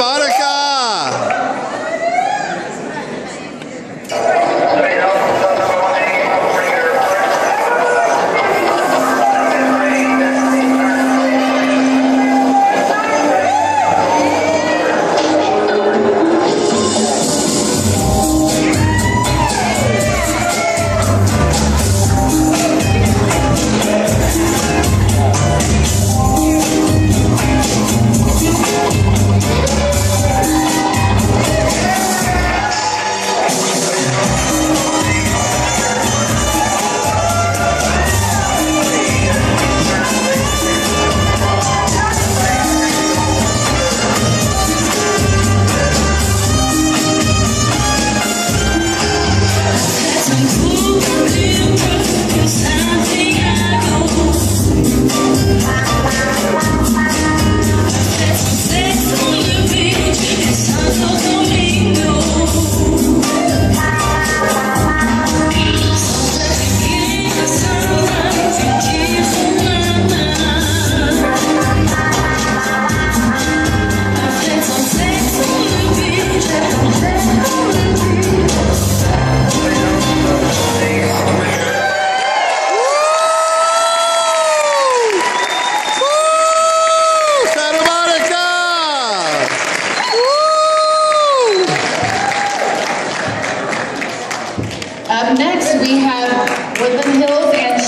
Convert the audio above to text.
harmonica. Up next, we have Woodland Hills and